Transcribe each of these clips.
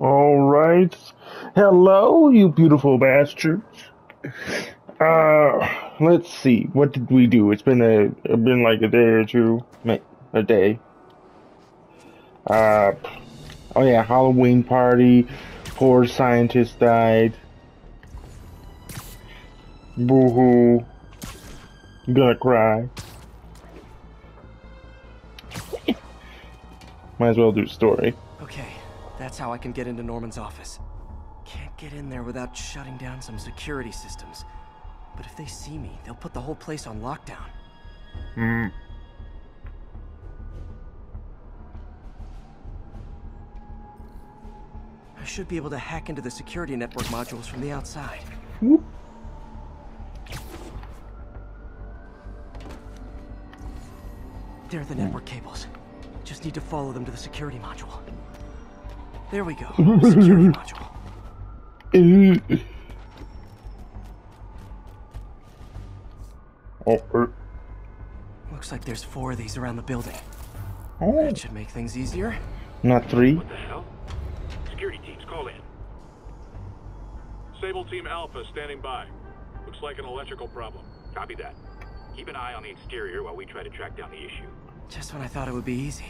All right. Hello, you beautiful bastards. Uh, let's see. What did we do? It's been a been like a day or two, a day. Uh, oh yeah, Halloween party. Poor scientist died. Boo hoo. Gonna cry. Might as well do story. That's how I can get into Norman's office. Can't get in there without shutting down some security systems. But if they see me, they'll put the whole place on lockdown. Hmm. I should be able to hack into the security network modules from the outside. Whoop. There are the network cables. Just need to follow them to the security module. There we go. Security module. Oh, er, Looks like there's four of these around the building. oh, That should make things easier. not three. What the hell? Security teams, call in. Sable Team Alpha standing by. Looks like an electrical problem. Copy that. Keep an eye on the exterior while we try to track down the issue. Just when I thought it would be easy.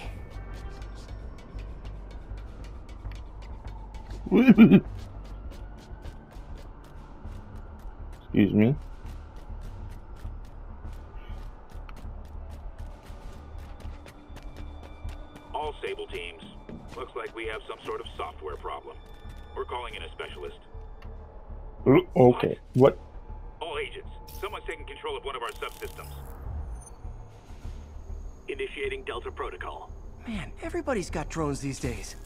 Excuse me. All Sable teams. Looks like we have some sort of software problem. We're calling in a specialist. Oh, Okay. What? All agents, someone's taking control of one of our subsystems. Initiating Delta Protocol. Man, everybody's got drones these days.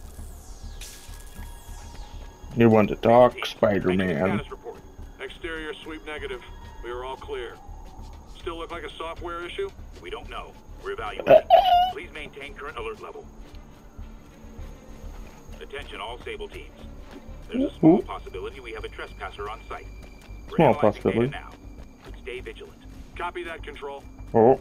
You want to talk, Spider-Man? Exterior sweep negative. We are all clear. Still look like a software issue? We don't know. We're evaluating. Uh, Please maintain current alert level. Attention all Sable teams. There's a small Ooh. possibility we have a trespasser on site. We're Small possibility. Now. Stay vigilant. Copy that, Control. Oh.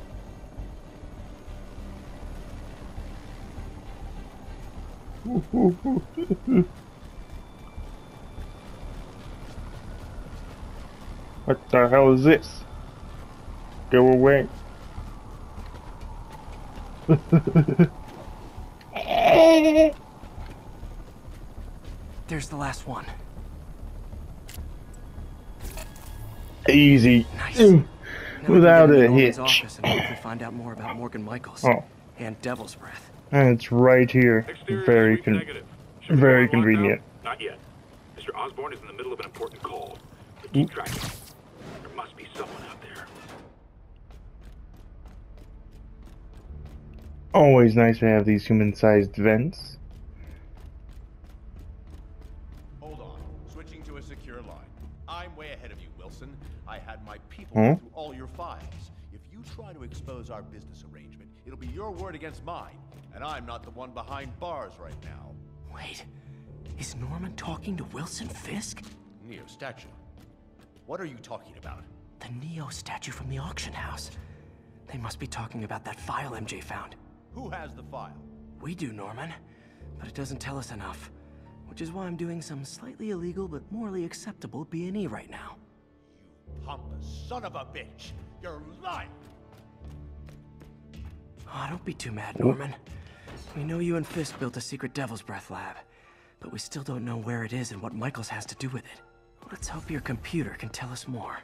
What the hell is this? Go away. There's the last one. Easy. Nice. Mm. Now we can Without a hitch. office and hopefully find out more about Morgan Michaels Oh, and Devil's Breath. And it's right here. Exterior Very con- negative. Should we very go on lockdown? convenient. Not yet. Mr. Osborn is in the middle of an important call. But keep tracking. There must be someone out there. Always nice to have these human-sized vents. Hold on. Switching to a secure line. I'm way ahead of you, Wilson. I had my people Huh? through all your files. If you try to expose our business arrangement, it'll be your word against mine. And I'm not the one behind bars right now. Wait, is Norman talking to Wilson Fisk? Neo statue. What are you talking about? The Neo statue from the auction house. They must be talking about that file MJ found. Who has the file? We do, Norman, but it doesn't tell us enough. Which is why I'm doing some slightly illegal but morally acceptable B&E right now. You pompous son of a bitch! You're lying! Oh, don't be too mad, Norman. We know you and Fisk built a secret Devil's Breath lab, but we still don't know where it is and what Michaels has to do with it. Let's hope your computer can tell us more.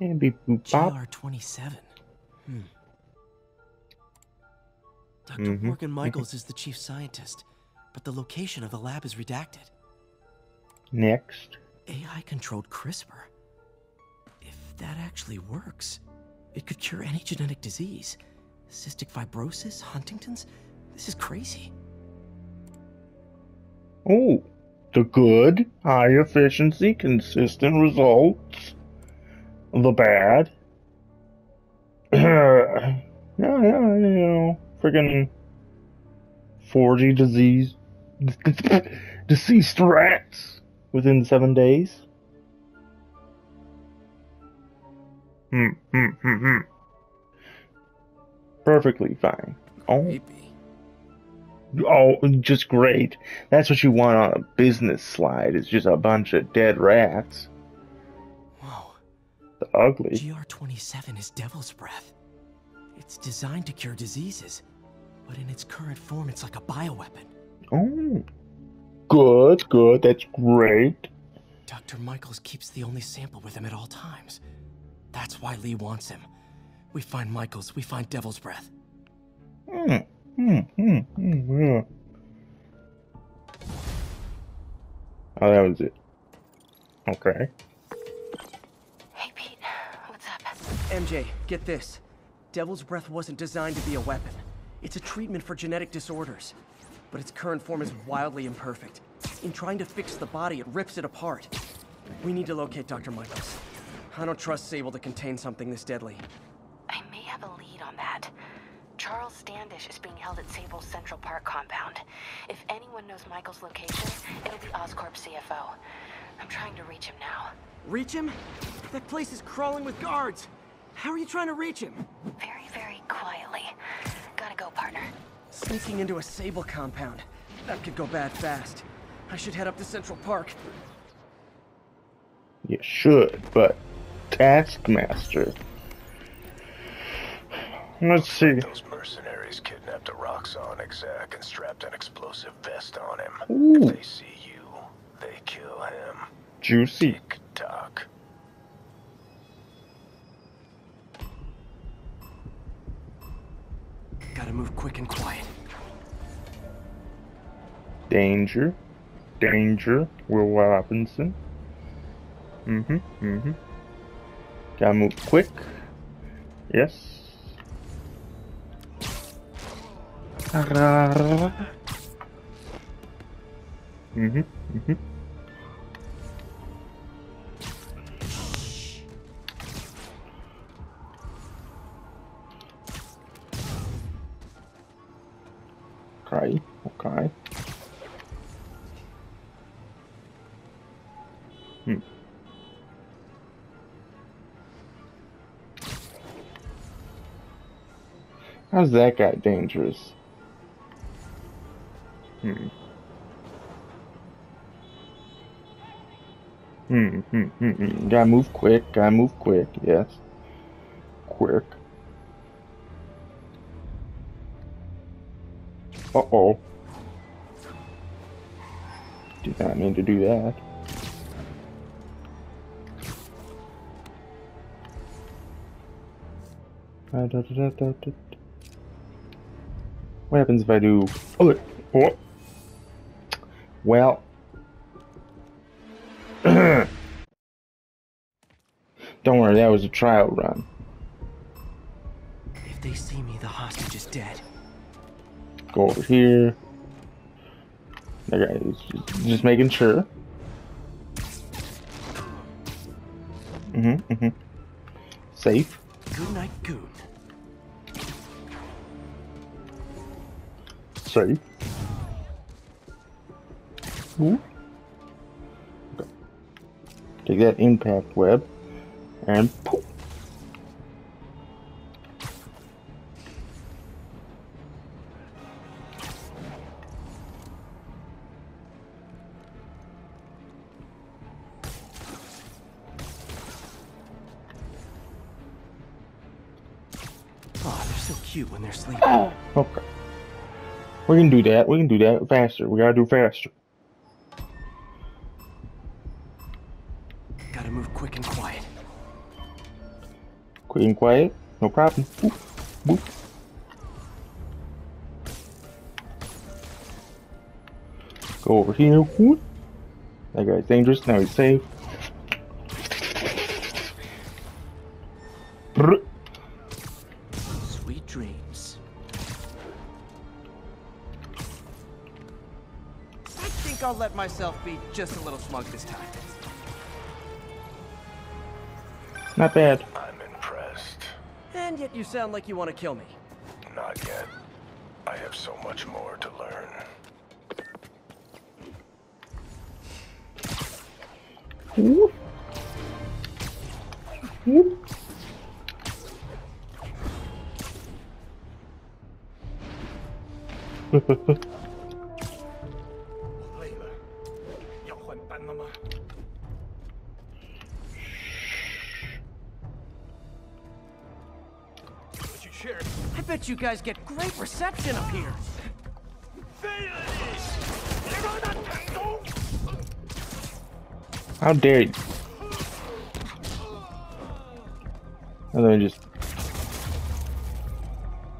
And beep boop. GR27. Hmm. doctor Mhm. Morgan Michaels is the chief scientist, but the location of the lab is redacted. Next. AI controlled CRISPR. If that actually works. It could cure any genetic disease. Cystic fibrosis, Huntington's? This is crazy. Oh, the good, high efficiency, consistent results. The bad. yeah, yeah, you know, freaking 40 disease, deceased rats within seven days. Hmm, hmm, hmm, hmm. Perfectly fine. Oh, Creepy. oh, just great. That's what you want on a business slide. It's just a bunch of dead rats. Whoa. Ugly. GR27 is Devil's Breath. It's designed to cure diseases, but in its current form, it's like a bioweapon. Oh, good, good. That's great. Dr. Michaels keeps the only sample with him at all times. That's why Lee wants him. We find Michaels, we find Devil's Breath. Hmm, hmm, hmm, hmm, yeah. Oh, that was it. Okay. Hey, Pete. What's up? MJ, get this. Devil's Breath wasn't designed to be a weapon. It's a treatment for genetic disorders. But its current form is wildly imperfect. In trying to fix the body, it rips it apart. We need to locate Dr. Michaels. I don't trust Sable to contain something this deadly. I may have a lead on that. Charles Standish is being held at Sable's Central Park compound. If anyone knows Michael's location, it'll be Oscorp CFO. I'm trying to reach him now. Reach him? That place is crawling with guards. How are you trying to reach him? Very, very quietly. Gotta go, partner. Sneaking into a Sable compound. That could go bad fast. I should head up to Central Park. You should, but Taskmaster. Let's see. Those mercenaries kidnapped a Roxxon exec and strapped an explosive vest on him. Ooh. If they see you, they kill him. Juicy. Tick tock. Gotta move quick and quiet. Danger. Danger. Will Robinson. Mm-hmm. Mm-hmm. Gotta move quick. Yes. Mm-hmm. Mm-hmm. Okay. Okay. Hmm. How's that guy dangerous? Hmm. Hmm, hmm, hmm, hmm. Gotta move quick, gotta move quick, yes. Quick. Uh-oh. Did not mean to do that. Da, da, da. What happens if I do... Oh, oh. Well... Don't worry, that was a trial run. If they see me, the hostage is dead. Go over here. Okay, just, just making sure. Mm-hmm, mm-hmm. Safe. Good night, Goon. Safe. Ooh. Take that impact web and poof. We can do that. We can do that faster. We gotta do faster. Gotta move quick and quiet. Quick and quiet. No problem. Boop. Boop. Go over here. That guy's dangerous. Now he's safe. Let myself be just a little smug this time. Not bad. I'm impressed. And yet you sound like you want to kill me. Not yet. I have so much more to learn. Whoop. Whoop. you guys get great reception up here. How dare you? And then just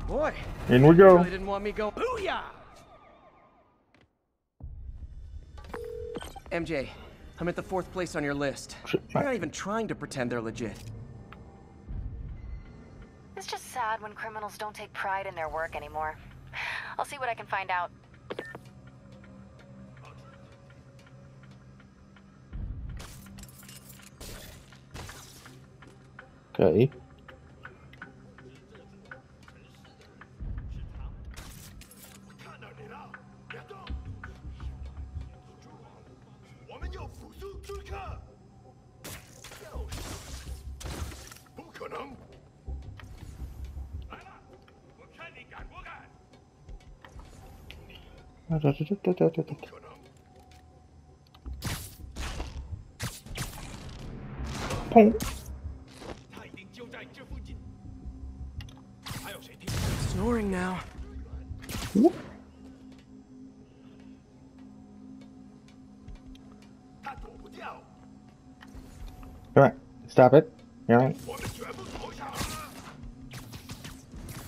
Boy, in we go. really didn't want me go booyah! MJ, I'm at the fourth place on your list. You're not even trying to pretend they're legit. Sad when criminals don't take pride in their work anymore. I'll see what I can find out. Okay. 砰！他一定就在这附近。还有谁听？ Snoring now. 他躲不掉， All right, stop it. All right. 我们全部投降。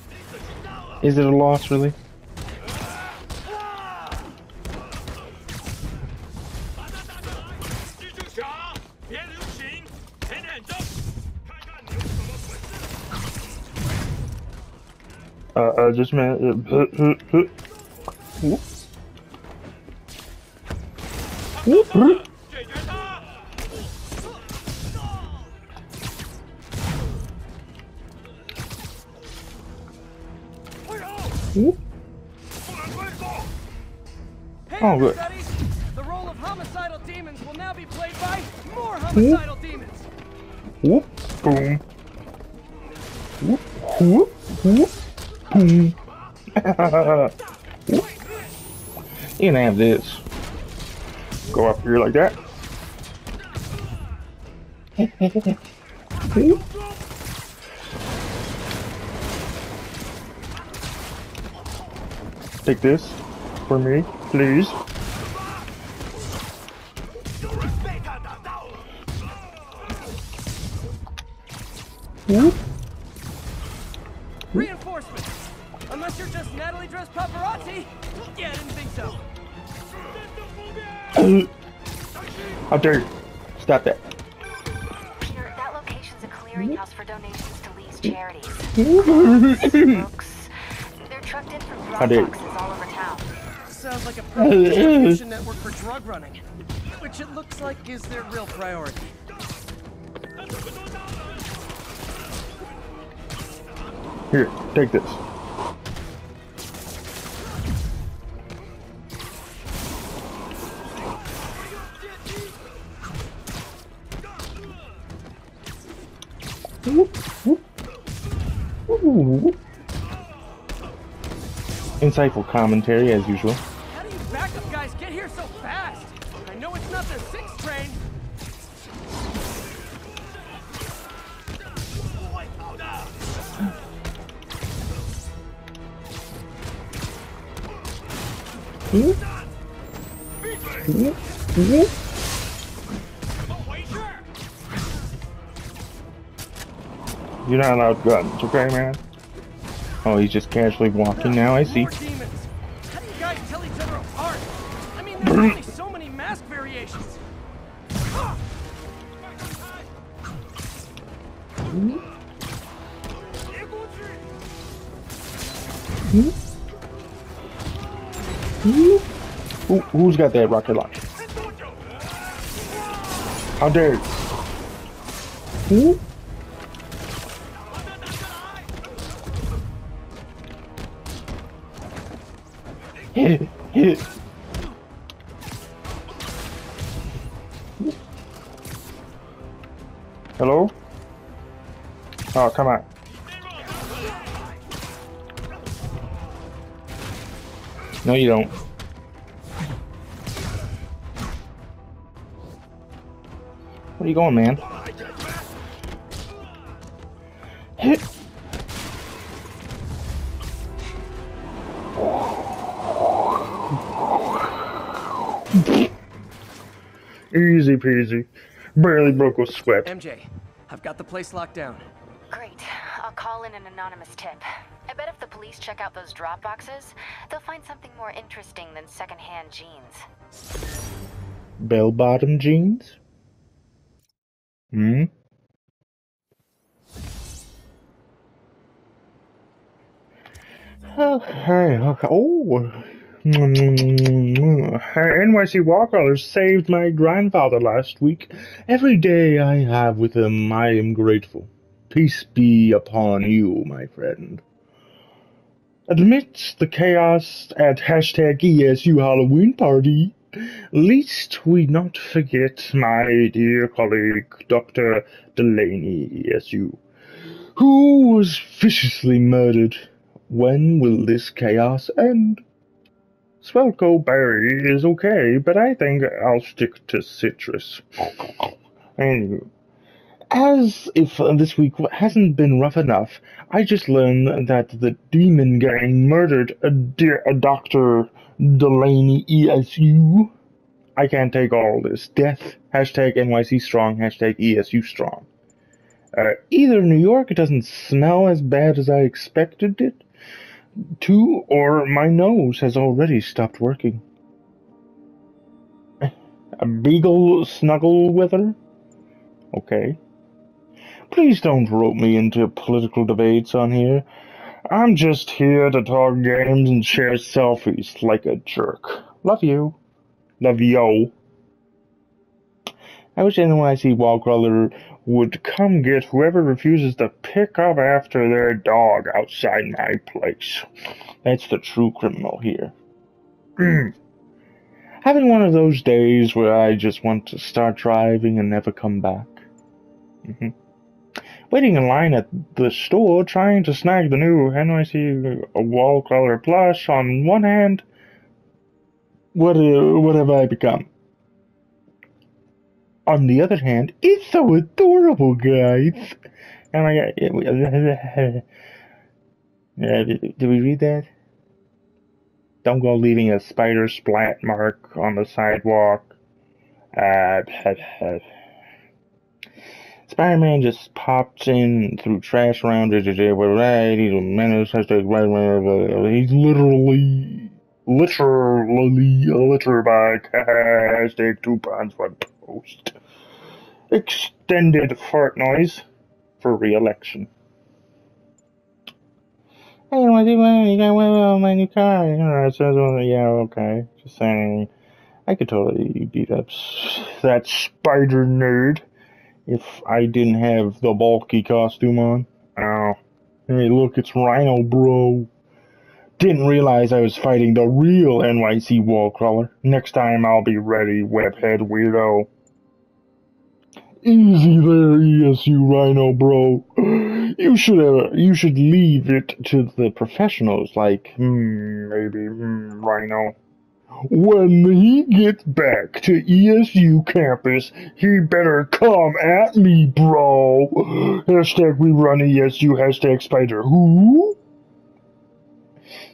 你可知道啊？ Is it a loss, really? Uh, uh, just a uh, Oh, good. The role of homicidal demons will now be played by more homicidal demons. Whoop, boom. Whoop, whoop, whoop. You can have this. Go up here like that. Take this for me, please. Clearinghouse for donations to Lee's charities. Books. They're trucked in from How drug boxes all over town. Sounds like a perfect distribution network for drug running. Which it looks like is their real priority. Here, take this. Insightful commentary as usual. How do You're guys get here so fast? I know it's not allowed sixth train. You're not okay, man? Oh, he's just casually walking now, I see. How do you guys tell each other apart? I mean, there's only so many mask variations. Hmm? Hmm? Hmm? Who's got that rocket launcher? How dare you? Hello? Oh, come on. No, you don't. Where are you going, man? Easy peasy. Barely broke a sweat. MJ, I've got the place locked down. Great. I'll call in an anonymous tip. I bet if the police check out those drop boxes, they'll find something more interesting than secondhand jeans. Bell bottom jeans? Hmm? Okay, okay. Oh. NYC Walker saved my grandfather last week. Every day I have with him, I am grateful. Peace be upon you, my friend. Amidst the chaos at hashtag ESU Halloween party, least we not forget my dear colleague, Dr. Delaney ESU, who was viciously murdered. When will this chaos end? Swelco Berry is okay, but I think I'll stick to citrus. Anywho, as if this week hasn't been rough enough, I just learned that the Demon Gang murdered a, dear, a Dr. Delaney ESU. I can't take all this. Death, hashtag NYC strong, hashtag ESU strong. Uh, either New York doesn't smell as bad as I expected it to, or my nose has already stopped working. A beagle snuggle with her? Okay. Please don't rope me into political debates on here. I'm just here to talk games and share selfies like a jerk. Love you. Love yo. I wish NYC Wallcrawler would come get whoever refuses to pick up after their dog outside my place. That's the true criminal here. Having one of those days where I just want to start driving and never come back. hmm Waiting in line at the store, trying to snag the new NYC Wallcrawler plush on one hand. What, uh, what have I become? On the other hand, it's so adorable, guys. And I, uh, did, we read that? Don't go leaving a spider splat mark on the sidewalk. Uh, Spider-Man just pops in through trash around. He's a menace. He's literally, literally a litter bag. Hashtag two pounds one Extended fart noise for re-election. Hey, what do you want? You got one on my new car. Yeah, okay. Just saying. I could totally beat up that spider nerd if I didn't have the bulky costume on. Oh. Hey, look, it's Rhino, bro. Didn't realize I was fighting the real NYC wall crawler. Next time I'll be ready, webhead weirdo. Easy there, ESU Rhino, bro. You should uh, you should leave it to the professionals, like hmm, maybe hmm, Rhino. When he gets back to ESU campus, he better come at me, bro. Hashtag we run ESU, hashtag spider who?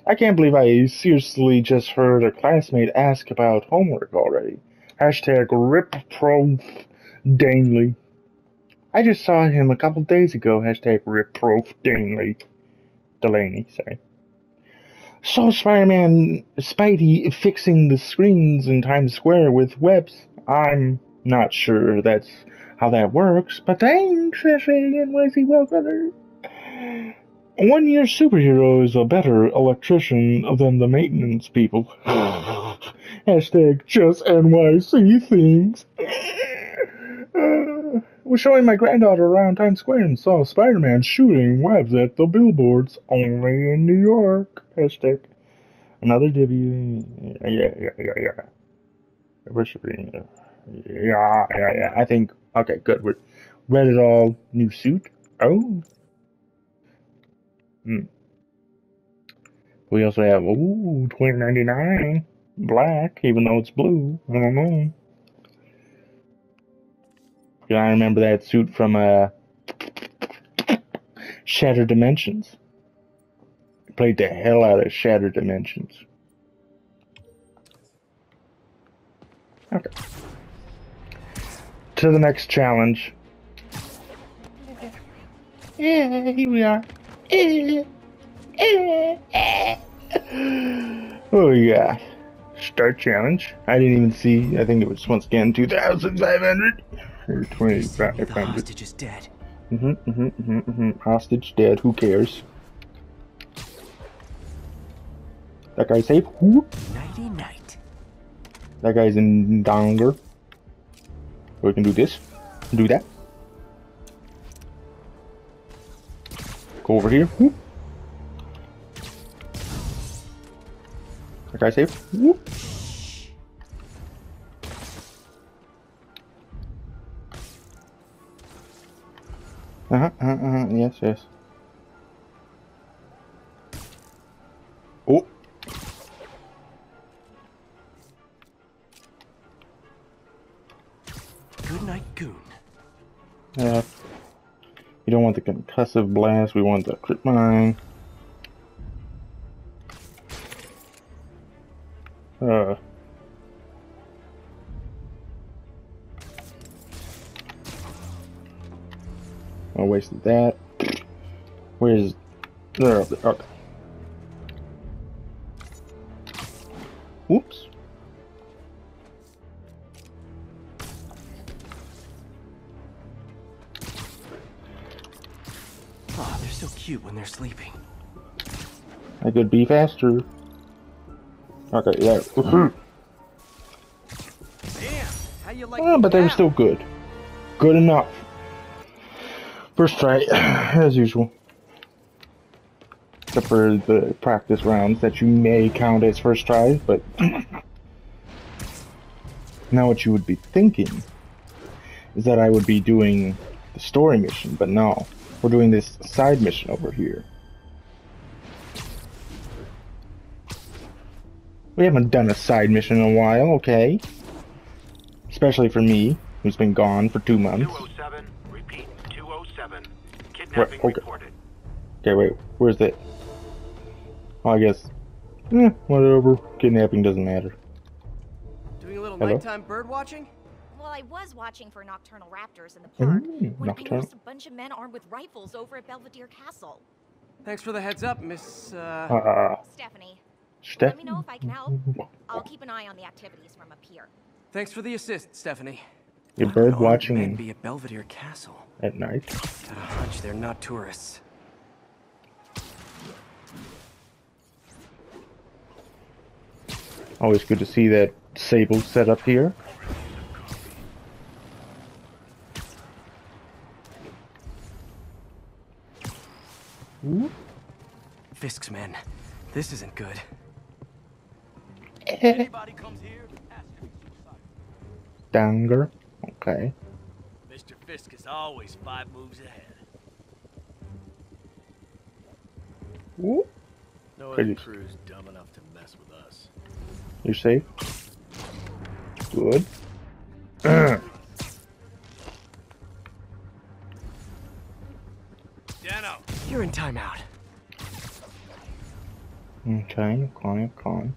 I can't believe I seriously just heard a classmate ask about homework already. Hashtag rip prof Danley. I just saw him a couple days ago. Hashtag rip prof Danley. Delaney, sorry. Saw Spider-Man Spidey fixing the screens in Times Square with webs. I'm not sure that's how that works, but thanks, NYC Welcomer. One year superhero is a better electrician than the maintenance people. Hashtag just NYC things. Uh, was showing my granddaughter around Times Square and saw Spider-Man shooting webs at the billboards only in New York. Hashtag another divvy. Yeah, yeah, yeah, yeah. Where should we? Yeah, yeah, yeah. I think. Okay, good. We read it all. New suit. Oh. Hmm. We also have ooh twenty ninety nine black, even though it's blue. I don't know. I remember that suit from uh Shattered Dimensions. Played the hell out of Shattered Dimensions. Okay. To the next challenge. Yeah, here we are. Oh yeah. Start challenge. I didn't even see. I think it was once again 2,500 or The hostage is dead. Mm-hmm, mm-hmm, mm-hmm, mm-hmm. Hostage dead. Who cares? That guy's safe. Who? Nighty night. That guy's in danger. We can do this. Do that. Over here. Whoop. That guy's safe. Whoop. Uh-huh, uh-huh, uh-huh. Yes, yes. Oh. Don't want the concussive blast, we want the trip mine. Uh. I wasted that. Where's there? Okay. Could be faster. Okay, yeah. Damn, how you like Ah, but they were still good. Good enough. First try, as usual. Except for the practice rounds that you may count as first tries, but now what you would be thinking is that I would be doing the story mission, but no. We're doing this side mission over here. We haven't done a side mission in a while, okay? Especially for me, who's been gone for two months. 207, repeat, 207. Right, Kidnapping okay. reported. Okay, wait, where's that? Oh, I guess. Eh, whatever. Kidnapping doesn't matter. Doing a little Hello? nighttime bird watching? Well, I was watching for nocturnal raptors in the park Ooh, when I nocturnal. noticed a bunch of men armed with rifles over at Belvedere Castle. Thanks for the heads up, Miss. Uh, Uh, Stephanie, Steph. Let me know if I can help. Mm-hmm. I'll keep an eye on the activities from up here. thanks for the assist, Stephanie. You're Why would bird armed watching men be at Belvedere Castle. at night. Got a hunch they're not tourists. Always good to see that Sable set up here. Fisk's men. This isn't good. Anybody comes here, ask him if he's suicidal. Danger. Okay. Mr. Fisk is always five moves ahead. Ooh, No Pretty- other crew's dumb enough to mess with us. You're safe. Good. Dano, You're in timeout. Okay, okay, okay.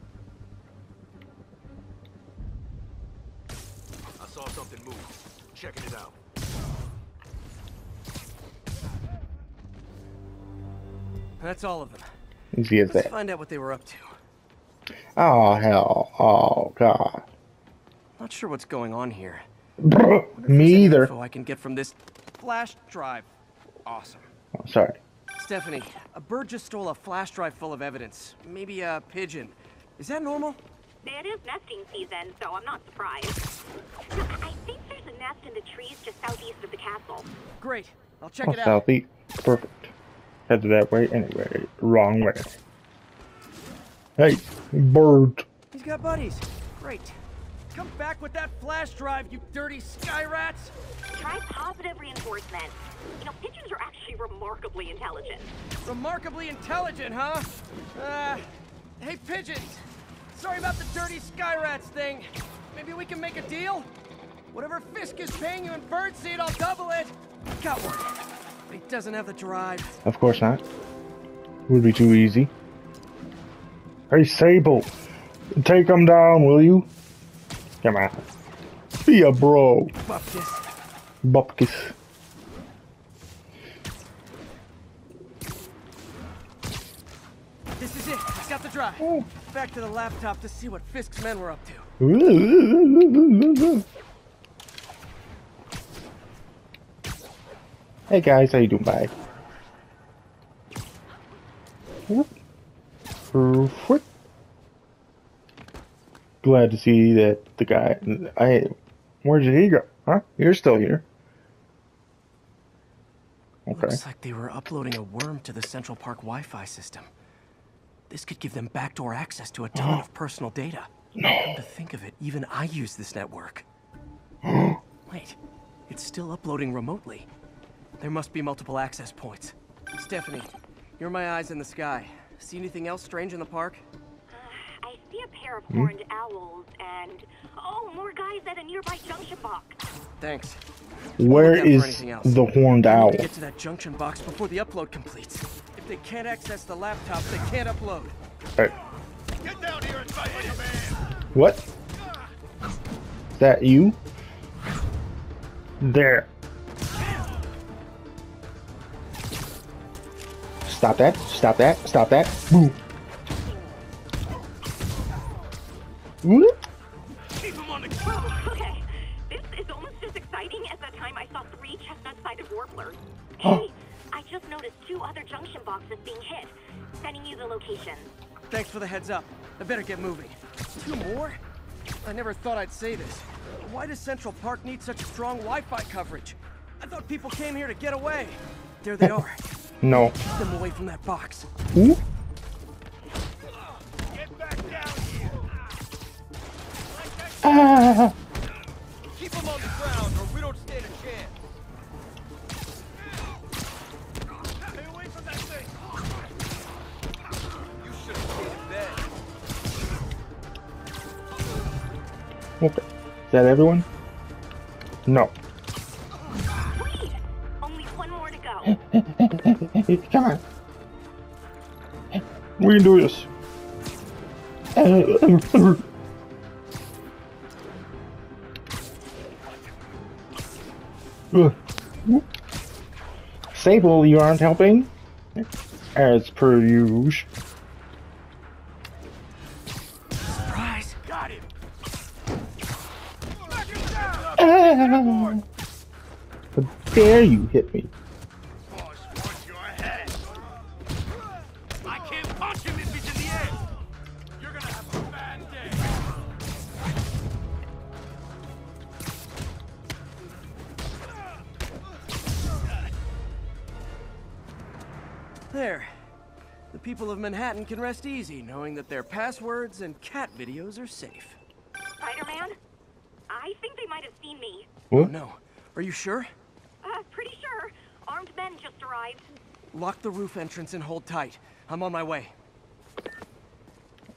That's all of them. Easy as Let's that. find out what they were up to. Oh, hell. Oh, God. Not sure what's going on here. Bruh, Wonder if there's Me either. Info I can get from this flash drive. Awesome. Oh, sorry. Stephanie, a bird just stole a flash drive full of evidence. Maybe a pigeon. Is that normal? It is nesting season, so I'm not surprised. I think there's a nest in the trees just southeast of the castle. Great. I'll check Oh, it out. southeast. Perfect. Headed that way anyway. Wrong way. Hey, bird. He's got buddies. Great. Come back with that flash drive, you dirty sky rats! Try positive reinforcement. You know, pigeons are actually remarkably intelligent. Remarkably intelligent, huh? Uh, hey, pigeons. Sorry about the dirty sky rats thing. Maybe we can make a deal? Whatever Fisk is paying you in birdseed, I'll double it. Got one. He doesn't have the drive. Of course not. It would be too easy. Hey, Sable. Take him down, will you? Come on. Be a bro. Bupkis. Bupkis. This is it. I got the drive. Oh. Back to the laptop to see what Fisk's men were up to. Hey guys, how you doing? Bye. Perfect. Glad to see that the guy. I. Where did he go? Huh? You're still here. Okay. Looks like they were uploading a worm to the Central Park Wi-Fi system. This could give them backdoor access to a ton of personal data. Come to think of it, even I use this network. Wait, it's still uploading remotely. There must be multiple access points. Stephanie, you're my eyes in the sky. See anything else strange in the park? Uh, I see a pair of hmm? horned owls and oh, more guys at a nearby junction box. Thanks. Where Look out for is anything else. the horned We need owl? to get to that junction box before the upload completes. If they can't access the laptop, they can't upload. Hey, Get down here and fight like a man! what? Is that you? There. Stop that. Stop that. Stop that. Boom. Whoop. Keep him on the Okay, this is almost as exciting as the time I saw three chestnut-sided warblers. Hey, I just noticed two other junction boxes being hit. Sending you the location. Thanks for the heads up. I better get moving. Two more? I never thought I'd say this. Why does Central Park need such strong Wi-Fi coverage? I thought people came here to get away. There they are. No. Keep them away from that box. Ooh. Get back down here! Ah. Keep him on the ground or we don't stand a chance. Stay away from that thing! You should have stayed in bed. Okay. Is that everyone? No. Go. Come on. We can do this. Sable, you aren't helping? As per usual. Surprise! Got him! Ah. How dare you hit me? People of Manhattan can rest easy knowing that their passwords and cat videos are safe. Spider-Man? I think they might have seen me. Oh What? no. Are you sure? Uh, pretty sure. Armed men just arrived. Lock the roof entrance and hold tight. I'm on my way.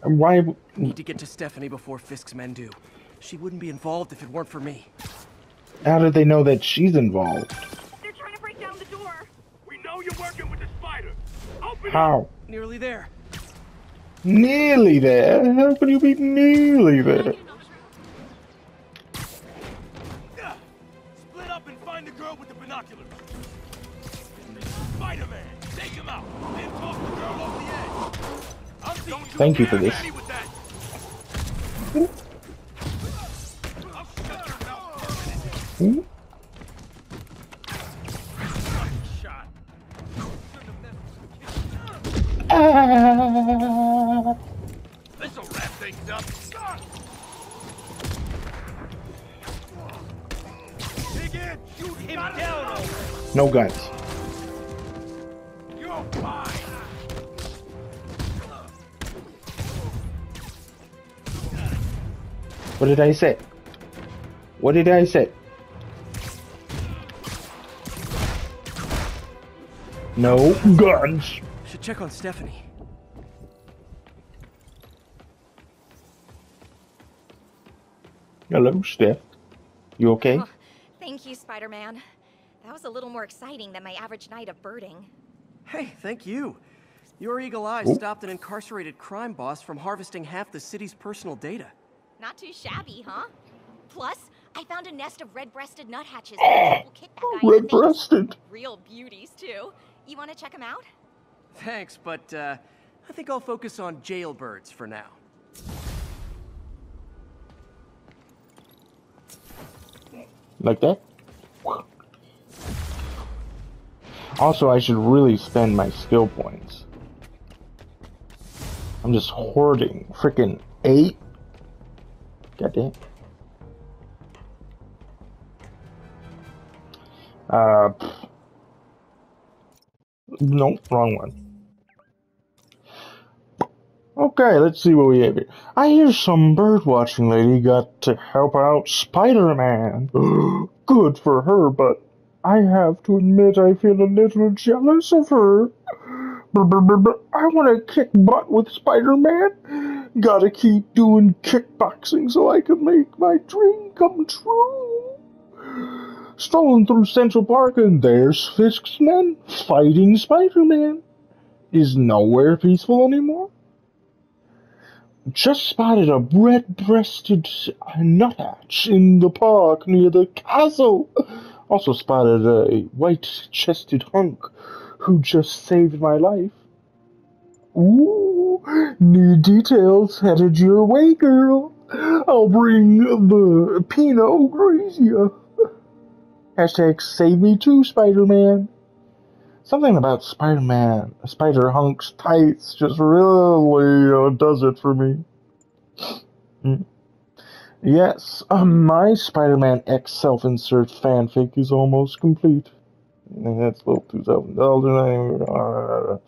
Why? Need to get to Stephanie before Fisk's men do. She wouldn't be involved if it weren't for me. How did they know that she's involved? How? Nearly there. Nearly there. How can you be nearly there? Split up and find the girl with the binoculars. Spider-Man, take him out. Then toss the girl off the edge. I'll see Don't Thank you for this. hit me with that. I'll shut your mouth Ooh. No guns. You're fine! What did I say? What did I say? No guns. Should check on Stephanie. Hello, Steph. You okay? Oh, thank you, Spider-Man. That was a little more exciting than my average night of birding. Hey, thank you. Your eagle eye Oh. stopped an incarcerated crime boss from harvesting half the city's personal data. Not too shabby, huh? Plus, I found a nest of red-breasted nuthatches. that will kick that guy in the face. Red-breasted. Real beauties, too. You want to check them out? Thanks, but uh, I think I'll focus on jailbirds for now. Like that? Also, I should really spend my skill points. I'm just hoarding freaking eight. Goddamn. Uh, pff. nope, wrong one. Okay, let's see what we have here. I hear some bird watching lady got to help out Spider Man. Good for her, but I have to admit I feel a little jealous of her. I want to kick butt with Spider Man. Gotta keep doing kickboxing so I can make my dream come true. Strolling through Central Park and there's Fisk's men fighting Spider Man. Is nowhere peaceful anymore? Just spotted a red-breasted nuthatch in the park near the castle. Also spotted a white-chested hunk who just saved my life. Ooh, need details headed your way, girl. I'll bring the Pinot Grigio. Hashtag save me too, Spider-Man. Something about Spider-Man, Spider Hunk's tights just really uh, does it for me. Mm. Yes, uh, my Spider-Man X self-insert fanfic is almost complete. And That's a little too self-indulgent. Uh,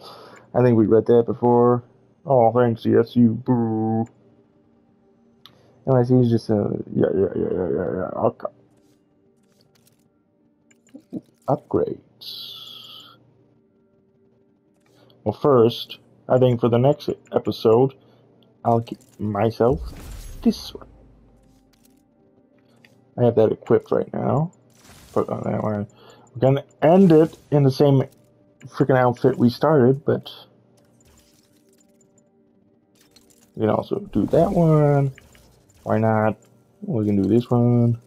I think we read that before. Oh, thanks, yes, you boo. Anyways, he's just uh, yeah, yeah, yeah, yeah, yeah, yeah. Okay. Upgrades. Well, first, I think for the next episode, I'll get myself this one. I have that equipped right now. Put on uh, that one. We're gonna end it in the same freaking outfit we started, but we can also do that one. Why not? We can do this one.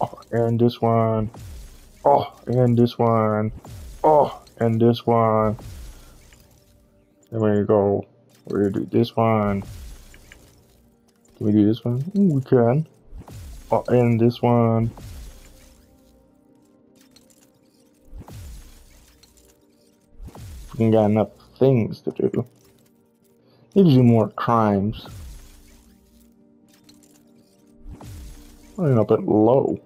Oh, and this one. Oh, and this one. Oh, and this one. We're gonna go. We're gonna do this one. Can we do this one? Ooh, we can. Oh, and this one. We got enough things to do. Gives you more crimes. Running up at low.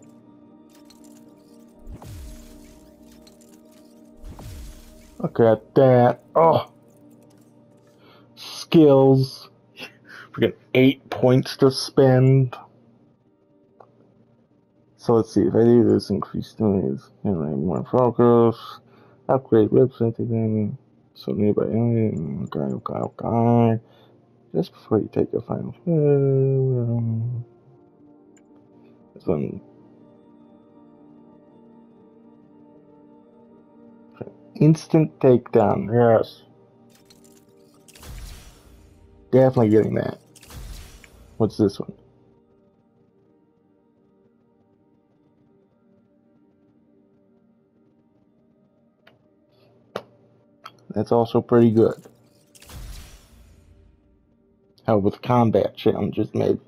Look at that. Oh. Skills. We got eight points to spend. So let's see if I do this, increase noise, generate more focus, upgrade website again, so nearby enemy, okay, okay, okay. Just before you take your final um, one. Instant takedown, yes. Definitely getting that. What's this one? That's also pretty good. Help with combat challenges, maybe.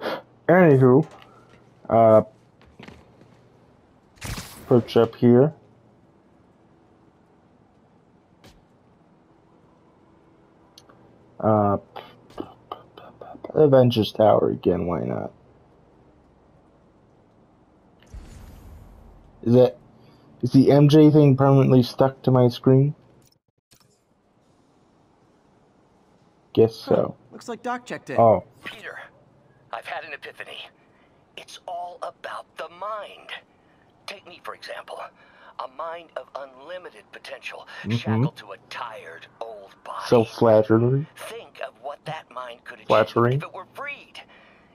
Anywho, uh, perch up here. Uh, Avengers Tower again. Why not? Is that is the MJ thing permanently stuck to my screen? Guess so. Looks like Doc checked in. Oh, Peter, I've had an epiphany. It's all about the mind. Take me, for example. A mind of unlimited potential, mm-hmm. shackled to a tired, old body. self-flattery. Think of what that mind could achieve Flattery. if it were freed.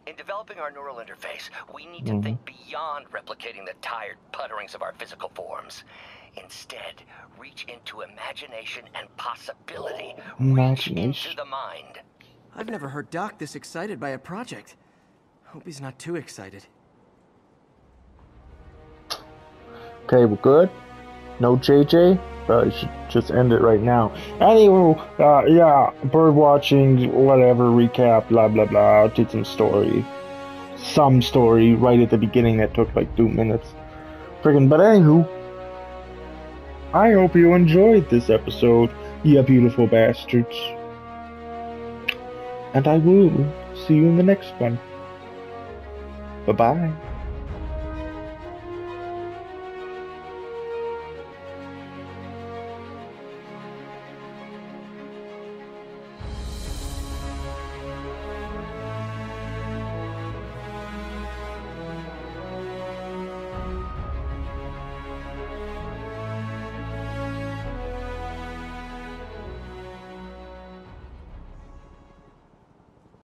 In developing our neural interface, we need to think mm-hmm. beyond replicating the tired putterings of our physical forms. Instead, reach into imagination and possibility. Reach into the mind. I've never heard Doc this excited by a project. Hope he's not too excited. Okay, we're good. No JJ. Probably should just end it right now. Anyway, uh, yeah, bird watching, whatever, recap, blah blah blah. Did some story, some story right at the beginning that took like two minutes. Friggin', but anywho, I hope you enjoyed this episode, you beautiful bastards. And I will see you in the next one. Bye bye.